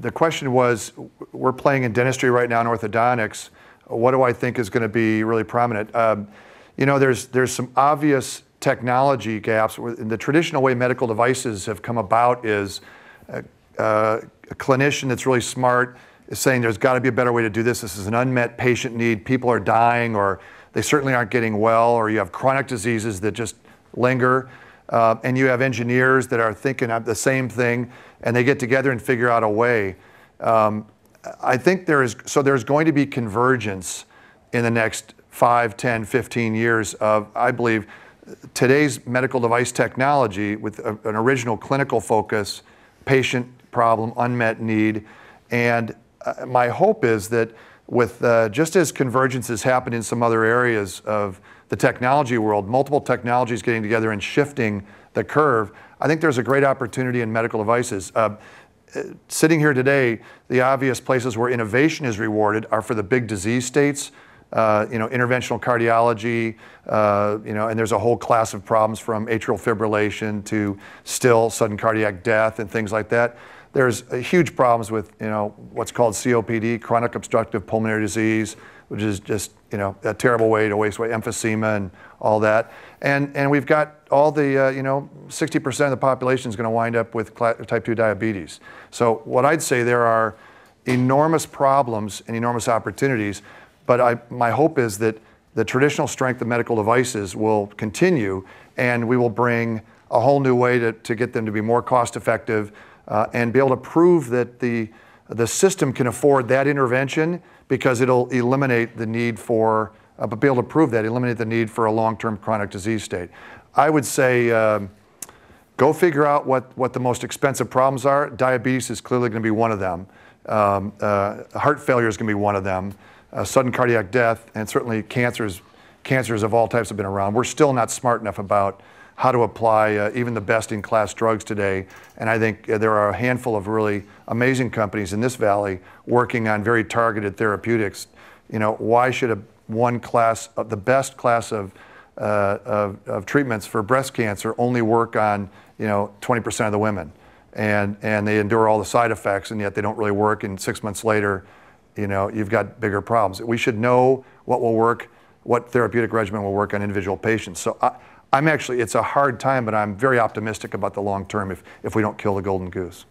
the question was, we're playing in dentistry right now in orthodontics. What do I think is going to be really prominent? Um, you know, there's there's some obvious technology gaps. In the traditional way medical devices have come about is a, uh, a clinician that's really smart is saying there's got to be a better way to do this. This is an unmet patient need. People are dying, or they certainly aren't getting well, or you have chronic diseases that just linger. Uh, and you have engineers that are thinking of the same thing, and they get together and figure out a way. Um, I think there is, so there's going to be convergence in the next 5, 10, 15 years of, I believe, today's medical device technology with a, an original clinical focus, patient problem, unmet need. And uh, my hope is that with uh, just as convergence has happened in some other areas of the technology world, multiple technologies getting together and shifting the curve, I think there's a great opportunity in medical devices. Uh, sitting here today, the obvious places where innovation is rewarded are for the big disease states, uh, you know, interventional cardiology, uh, you know, and there's a whole class of problems from atrial fibrillation to still sudden cardiac death and things like that. There's huge problems with, you know, what's called COPD, chronic obstructive pulmonary disease, which is just, you know, a terrible way to waste away, emphysema and all that. And, and we've got all the, uh, you know, 60% of the population is going to wind up with type 2 diabetes. So what I'd say there are enormous problems and enormous opportunities, but I, my hope is that the traditional strength of medical devices will continue and we will bring a whole new way to, to get them to be more cost effective uh, and be able to prove that the, the system can afford that intervention because it'll eliminate the need for, uh, but be able to prove that, eliminate the need for a long-term chronic disease state. I would say um, go figure out what, what the most expensive problems are. Diabetes is clearly going to be one of them. Um, uh, heart failure is going to be one of them. Uh, sudden cardiac death, and certainly cancers, cancers of all types have been around. We're still not smart enough about how to apply uh, even the best in class drugs today. And I think uh, there are a handful of really amazing companies in this valley working on very targeted therapeutics. You know, why should a one class, uh, the best class of, uh, of, of, treatments for breast cancer only work on, you know, 20% of the women? And, and they endure all the side effects and yet they don't really work and six months later, you know, you've got bigger problems. We should know what will work, what therapeutic regimen will work on individual patients. So I, I'm actually, it's a hard time, but I'm very optimistic about the long term if, if we don't kill the golden goose.